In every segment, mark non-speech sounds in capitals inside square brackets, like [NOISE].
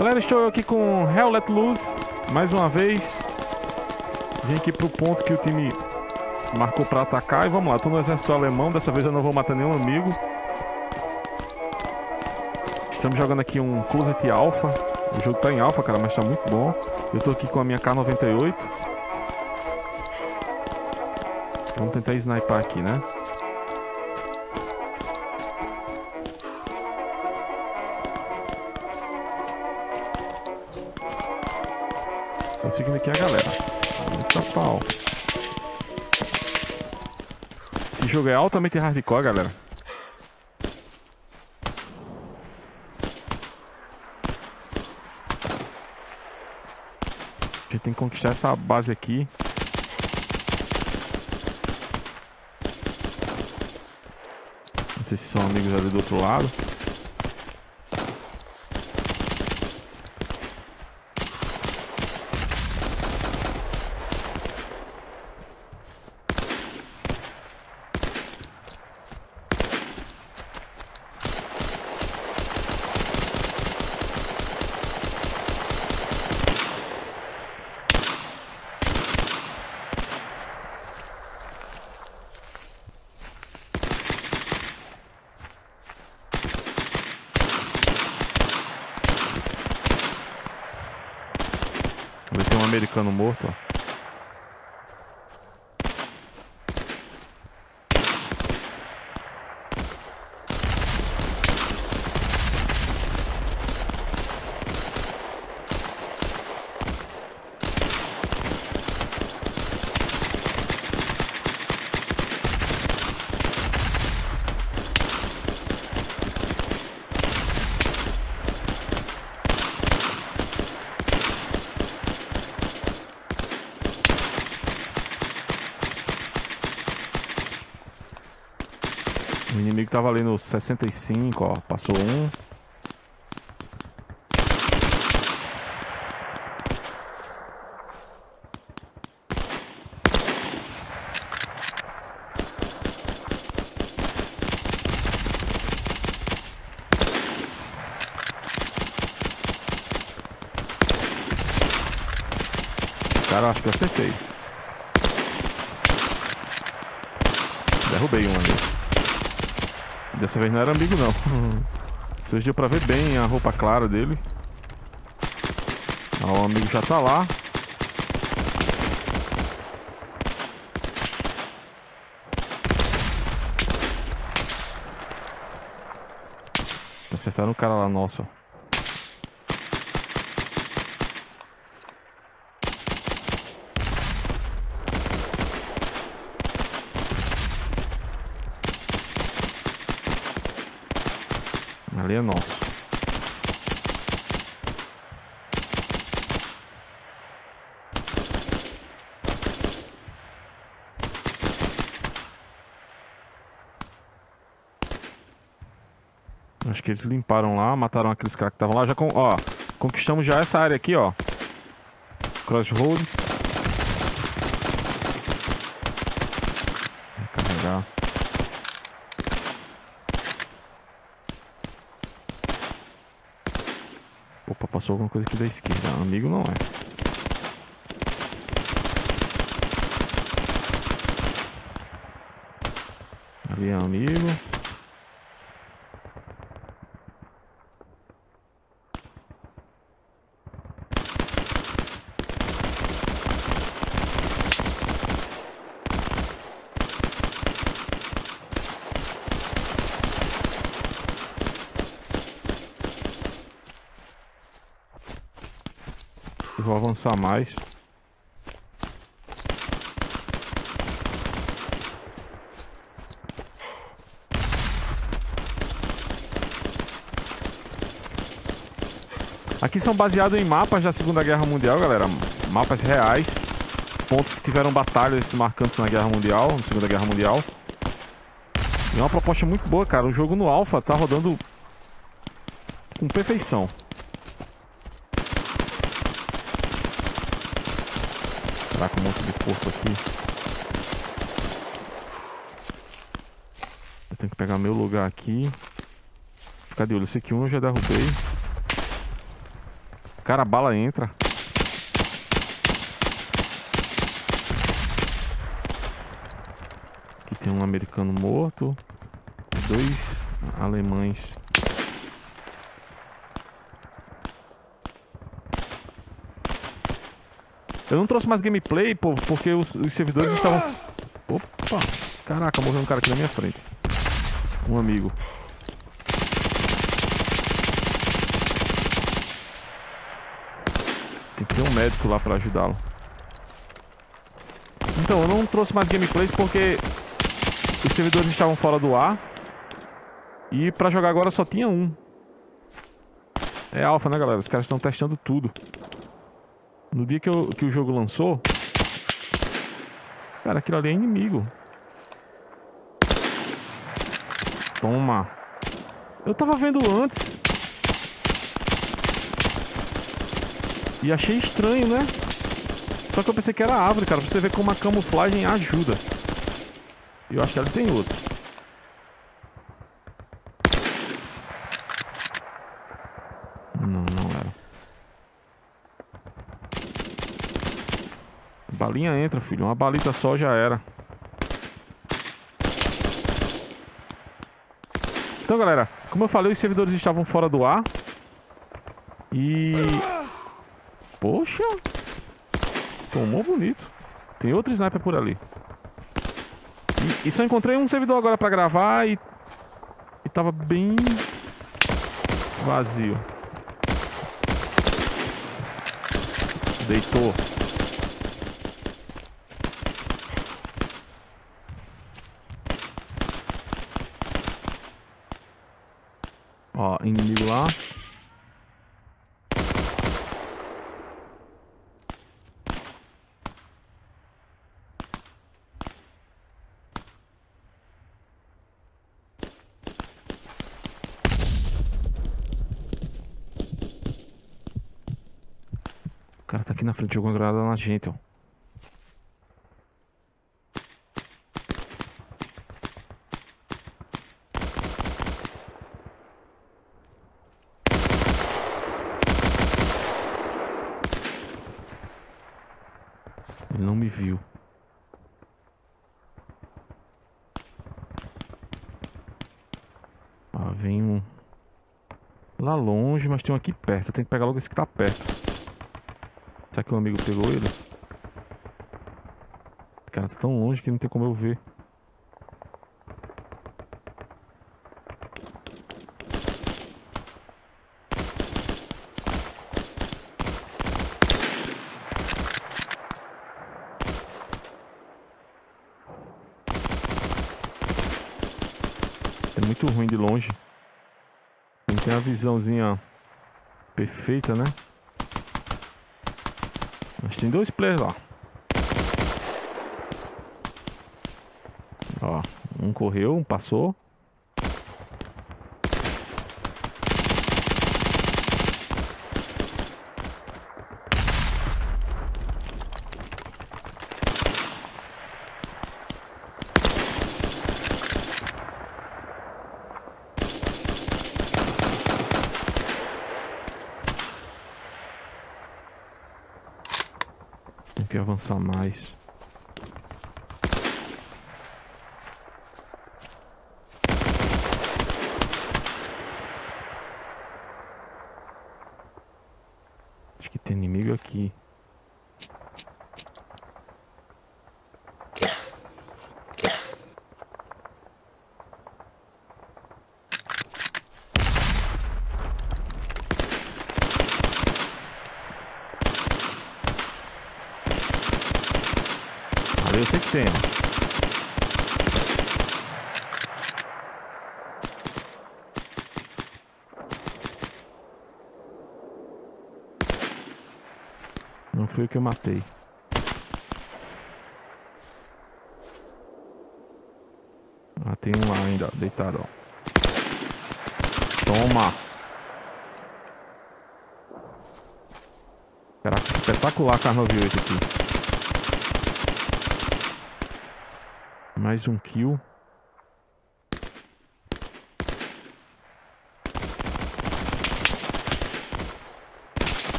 Galera, estou aqui com Hell Let Loose, mais uma vez. Vim aqui pro ponto que o time marcou pra atacar e vamos lá. Tô no exército alemão, dessa vez eu não vou matar nenhum amigo. Estamos jogando aqui um Closet Alpha. O jogo tá em Alpha, cara, mas tá muito bom. Eu tô aqui com a minha K98. Vamos tentar sniper aqui, né? Tô seguindo aqui a galera. Muita pau. Esse jogo é altamente hardcore, galera. A gente tem que conquistar essa base aqui. Não sei se são amigos ali do outro lado. Americano morto, inimigo tava ali no 65, ó. Passou um. Cara, acho que acertei. Derrubei um ali. Dessa vez não era amigo, não. [LAUGHS] Vocês deu pra ver bem a roupa clara dele. Ó, o amigo já tá lá. Acertaram o cara lá, nosso. Ali é nosso. Acho que eles limparam lá, mataram aqueles caras que estavam lá. Já com, ó, conquistamos já essa área aqui, ó. Crossroads. Vou carregar. Opa, passou alguma coisa aqui da esquerda. Amigo não é. Ali é amigo. Eu vou avançar mais. Aqui são baseados em mapas da Segunda Guerra Mundial, galera. Mapas reais. Pontos que tiveram batalhas marcantes na Guerra Mundial, na Segunda Guerra Mundial. E é uma proposta muito boa, cara. O jogo no Alpha tá rodando com perfeição. Caraca, um monte de corpo aqui. Eu tenho que pegar meu lugar aqui. Ficar de olho. Esse aqui um eu já derrubei. Cara, a bala entra. Aqui tem um americano morto. Dois alemães. Eu não trouxe mais gameplay, povo, porque os, os servidores estavam... Opa! Caraca, morreu um cara aqui na minha frente. Um amigo. Tem que ter um médico lá pra ajudá-lo. Então, eu não trouxe mais gameplays porque os servidores estavam fora do ar. E pra jogar agora só tinha um. É alfa, né, galera? Os caras estão testando tudo. No dia que, eu, que o jogo lançou... Cara, aquilo ali é inimigo. Toma. Eu tava vendo antes. E achei estranho, né? Só que eu pensei que era árvore, cara. Pra você ver como a camuflagem ajuda. Eu acho que ali tem outro. Não, não era. Balinha entra, filho. Uma balita só já era. Então, galera, como eu falei, os servidores estavam fora do ar. E... Poxa! Tomou bonito. Tem outro sniper por ali. E, e só encontrei um servidor agora pra gravar e... E tava bem... Vazio. Deitou. Ó, inimigo lá. O cara tá aqui na frente jogando granada na gente, ó. Viu. Ah, vem um... Lá longe, mas tem um aqui perto. Eu tenho que pegar logo esse que tá perto. Será que o amigo pegou ele? Cara tá tão longe que não tem como eu ver. Muito ruim de longe. Não tem uma visãozinha perfeita, né? Mas tem dois players lá. Ó, um correu, um passou. Tem que avançar mais. Acho que tem inimigo aqui. Eu sei que tem. Não foi o que eu matei. Ah, tem um lá ainda, ó, deitado, ó. Toma! Caraca, espetacular a K98 aqui. Mais um kill.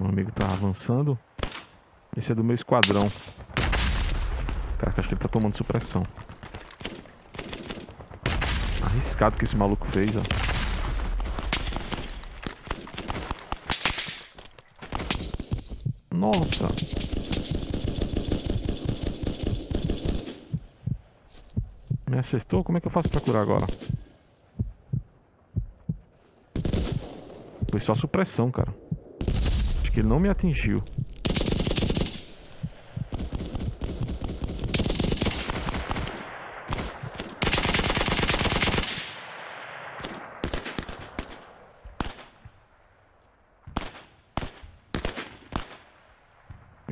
O amigo tá avançando. Esse é do meu esquadrão. Caraca, acho que ele tá tomando supressão. Arriscado que esse maluco fez, ó. Nossa. Me acertou? Como é que eu faço pra curar agora? Foi só supressão, cara. Acho que ele não me atingiu.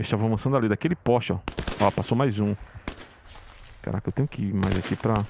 Eles estavam avançando ali, daquele poste, ó. Ó, passou mais um. Caraca, eu tenho que ir mais aqui pra...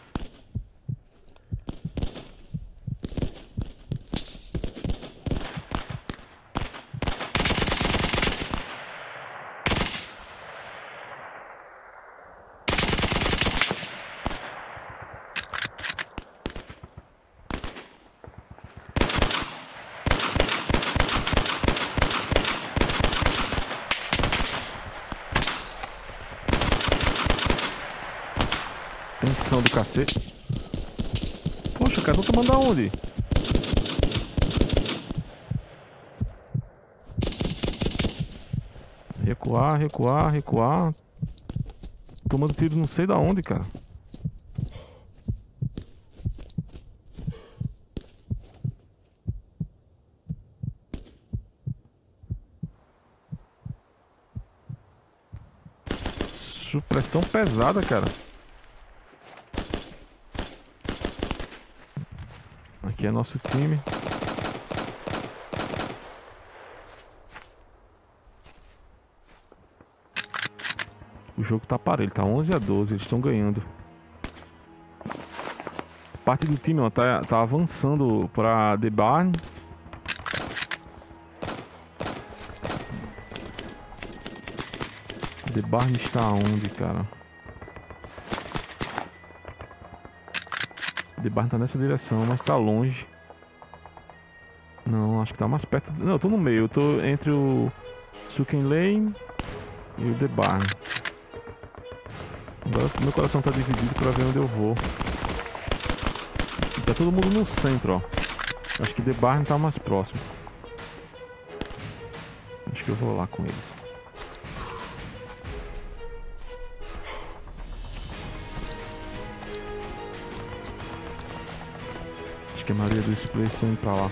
Tensão do cacete. Poxa, cara, tô tomando aonde? Recuar, recuar, recuar. Tomando tiro não sei da onde, cara. Supressão pesada, cara. É nosso time. O jogo tá parelho, tá 11 a 12, eles estão ganhando. Parte do time ó, tá, tá avançando pra The Barn. The Barn está onde, cara? The Barn tá nessa direção, mas tá longe. Não, acho que tá mais perto. Não, eu tô no meio. Eu tô entre o Suken Lane e o The Barn. Agora meu coração tá dividido pra ver onde eu vou. Tá todo mundo no centro, ó. Acho que The Barn tá mais próximo. Acho que eu vou lá com eles. Acho que a maioria dos players estão indo pra lá.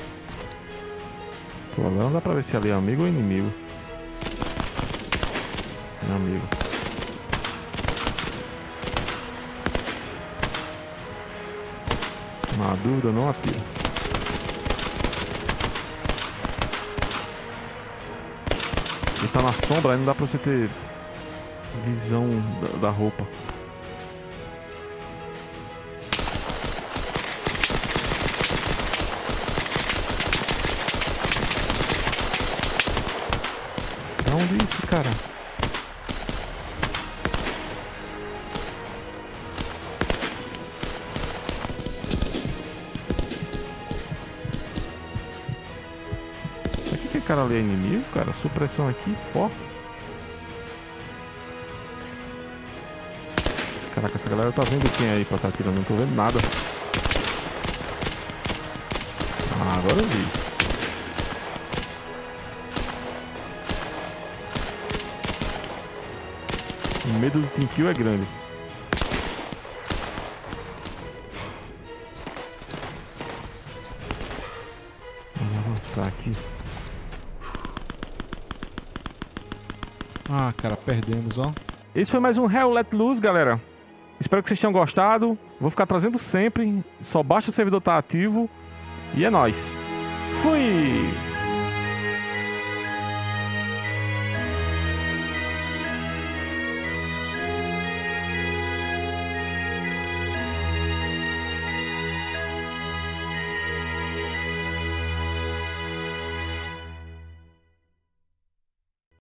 Pô, agora não dá pra ver se ali é amigo ou inimigo. É amigo. Na dúvida, não atira. Ele tá na sombra, aí não dá pra você ter visão da, da roupa. É isso, cara? Será que aquele cara ali é inimigo, cara? Supressão aqui forte. Caraca, essa galera tá vendo quem aí pra tá atirando? Não tô vendo nada. Ah, agora eu vi. Medo do kill é grande. Vamos avançar aqui. Ah, cara, perdemos, ó. Esse foi mais um Hell Let Loose, galera. Espero que vocês tenham gostado. Vou ficar trazendo sempre. Só basta o servidor estar ativo. E é nóis. Fui!